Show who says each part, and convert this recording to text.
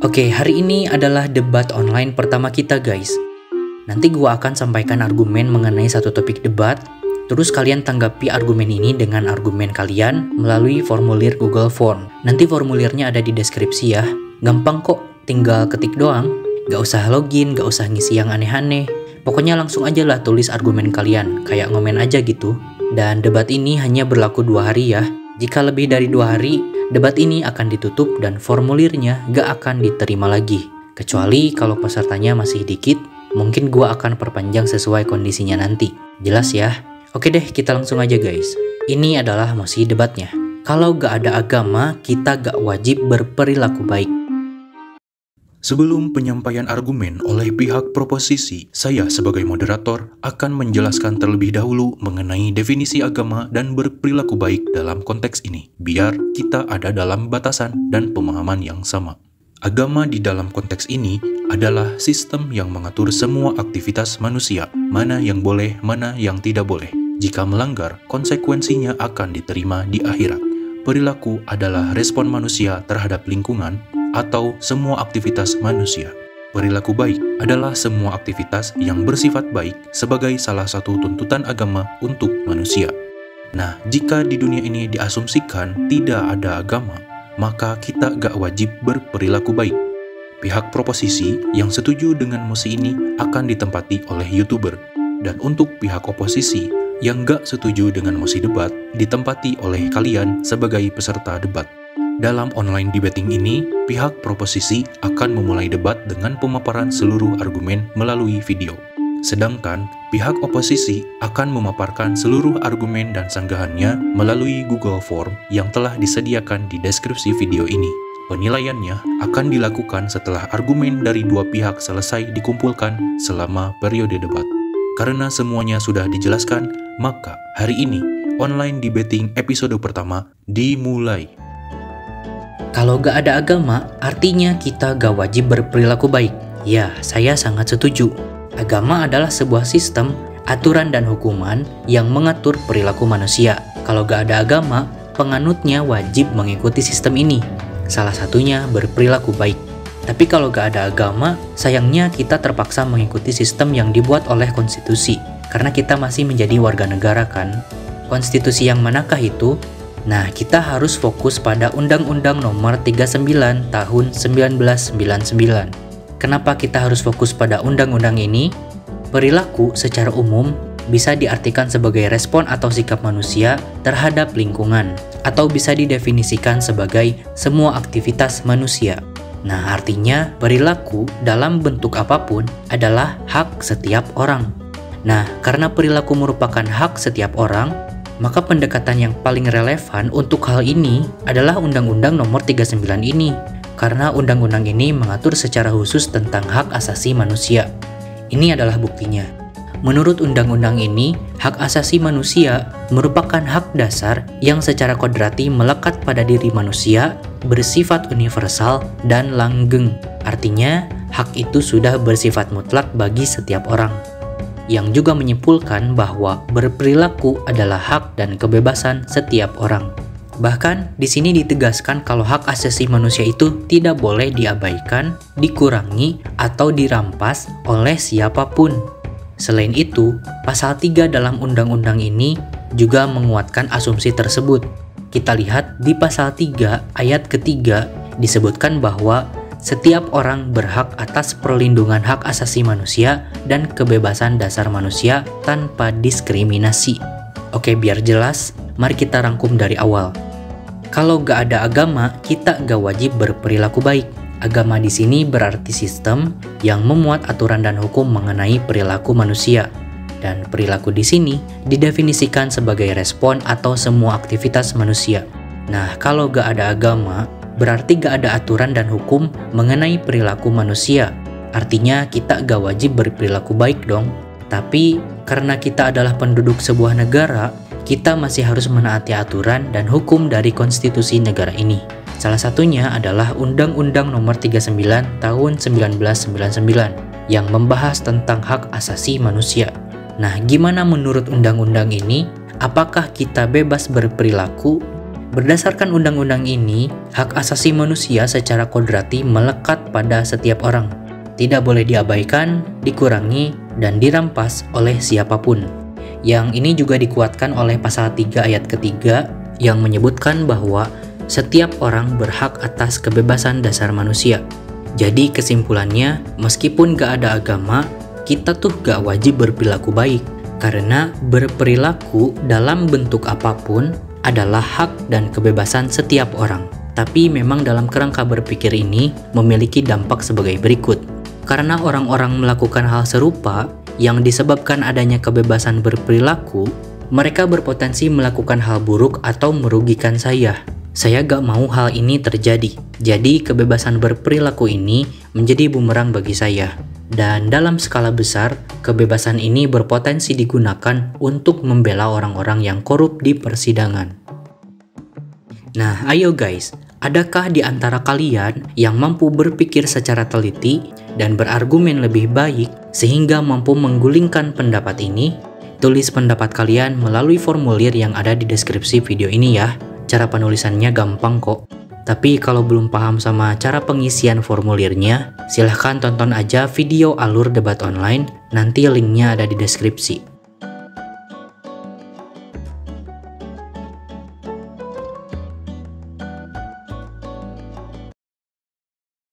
Speaker 1: Oke, hari ini adalah debat online pertama kita guys. Nanti gua akan sampaikan argumen mengenai satu topik debat, terus kalian tanggapi argumen ini dengan argumen kalian melalui formulir Google Form. Nanti formulirnya ada di deskripsi ya. Gampang kok, tinggal ketik doang. Gak usah login, gak usah ngisi yang aneh-aneh. Pokoknya langsung aja lah tulis argumen kalian, kayak ngomen aja gitu. Dan debat ini hanya berlaku dua hari ya. Jika lebih dari dua hari, debat ini akan ditutup dan formulirnya gak akan diterima lagi. Kecuali kalau pesertanya masih dikit, mungkin gua akan perpanjang sesuai kondisinya nanti. Jelas ya? Oke deh, kita langsung aja guys. Ini adalah mosi debatnya. Kalau gak ada agama, kita gak wajib berperilaku baik.
Speaker 2: Sebelum penyampaian argumen oleh pihak proposisi, saya sebagai moderator akan menjelaskan terlebih dahulu mengenai definisi agama dan berperilaku baik dalam konteks ini, biar kita ada dalam batasan dan pemahaman yang sama. Agama di dalam konteks ini adalah sistem yang mengatur semua aktivitas manusia, mana yang boleh, mana yang tidak boleh. Jika melanggar, konsekuensinya akan diterima di akhirat. Perilaku adalah respon manusia terhadap lingkungan atau semua aktivitas manusia. Perilaku baik adalah semua aktivitas yang bersifat baik sebagai salah satu tuntutan agama untuk manusia. Nah, jika di dunia ini diasumsikan tidak ada agama, maka kita gak wajib berperilaku baik. Pihak proposisi yang setuju dengan mosi ini akan ditempati oleh YouTuber, dan untuk pihak oposisi yang gak setuju dengan mosi debat ditempati oleh kalian sebagai peserta debat. Dalam online debating ini, pihak proposisi akan memulai debat dengan pemaparan seluruh argumen melalui video. Sedangkan pihak oposisi akan memaparkan seluruh argumen dan sanggahannya melalui Google Form yang telah disediakan di deskripsi video ini. Penilaiannya akan dilakukan setelah argumen dari dua pihak selesai dikumpulkan selama periode debat. Karena semuanya sudah dijelaskan, maka hari ini online debating episode pertama dimulai.
Speaker 1: Kalau gak ada agama, artinya kita gak wajib berperilaku baik. Ya, saya sangat setuju. Agama adalah sebuah sistem, aturan dan hukuman yang mengatur perilaku manusia. Kalau gak ada agama, penganutnya wajib mengikuti sistem ini. Salah satunya berperilaku baik. Tapi kalau gak ada agama, sayangnya kita terpaksa mengikuti sistem yang dibuat oleh konstitusi. Karena kita masih menjadi warga negara kan. Konstitusi yang manakah itu? Nah, kita harus fokus pada Undang-Undang Nomor 39 Tahun 1999. Kenapa kita harus fokus pada undang-undang ini? Perilaku secara umum bisa diartikan sebagai respon atau sikap manusia terhadap lingkungan, atau bisa didefinisikan sebagai semua aktivitas manusia. Nah, artinya perilaku dalam bentuk apa pun adalah hak setiap orang. Nah, karena perilaku merupakan hak setiap orang, maka pendekatan yang paling relevan untuk hal ini adalah Undang-Undang Nomor 39 ini, karena undang-undang ini mengatur secara khusus tentang hak asasi manusia. Ini adalah buktinya. Menurut undang-undang ini, hak asasi manusia merupakan hak dasar yang secara kodrati melekat pada diri manusia, bersifat universal dan langgeng. Artinya, hak itu sudah bersifat mutlak bagi setiap orang yang juga menyimpulkan bahwa berperilaku adalah hak dan kebebasan setiap orang. Bahkan di sini ditegaskan kalau hak asasi manusia itu tidak boleh diabaikan, dikurangi, atau dirampas oleh siapa pun. Selain itu, pasal 3 dalam undang-undang ini juga menguatkan asumsi tersebut. Kita lihat di pasal 3 ayat ketiga disebutkan bahwa setiap orang berhak atas perlindungan hak asasi manusia dan kebebasan dasar manusia tanpa diskriminasi. Oke, biar jelas, mari kita rangkum dari awal. Kalau gak ada agama, kita gak wajib berperilaku baik. Agama di sini berarti sistem yang memuat aturan dan hukum mengenai perilaku manusia. Dan perilaku di sini didefinisikan sebagai respon atau semua aktivitas manusia. Nah, kalau gak ada agama, berarti gak ada aturan dan hukum mengenai perilaku manusia. Artinya kita gak wajib berperilaku baik dong. Tapi karena kita adalah penduduk sebuah negara, kita masih harus menaati aturan dan hukum dari konstitusi negara ini. Salah satunya adalah Undang-Undang Nomor 39 Tahun 1999 yang membahas tentang hak asasi manusia. Nah, gimana menurut undang-undang ini? Apakah kita bebas berperilaku Berdasarkan undang-undang ini, hak asasi manusia secara kodrati melekat pada setiap orang. Tidak boleh diabaikan, dikurangi, dan dirampas oleh siapa pun. Yang ini juga dikuatkan oleh pasal 3 ayat ketiga yang menyebutkan bahwa setiap orang berhak atas kebebasan dasar manusia. Jadi kesimpulannya, meskipun gak ada agama, kita tuh gak wajib berperilaku baik. Karena berperilaku dalam bentuk apa pun adalah hak dan kebebasan setiap orang. Tapi memang dalam kerangka berpikir ini memiliki dampak sebagai berikut. Karena orang-orang melakukan hal serupa yang disebabkan adanya kebebasan berperilaku, mereka berpotensi melakukan hal buruk atau merugikan saya. Saya gak mau hal ini terjadi. Jadi kebebasan berperilaku ini menjadi bumerang bagi saya. Dan dalam skala besar, kebebasan ini berpotensi digunakan untuk membela orang-orang yang korup di persidangan. Nah, ayo guys, adakah di antara kalian yang mampu berpikir secara teliti dan berargumen lebih baik sehingga mampu menggulingkan pendapat ini? Tulis pendapat kalian melalui formulir yang ada di deskripsi video ini ya. Cara penulisannya gampang kok. Tapi kalau belum paham sama cara pengisian formulirnya, silahkan tonton aja video alur debat online, nanti linknya ada di deskripsi.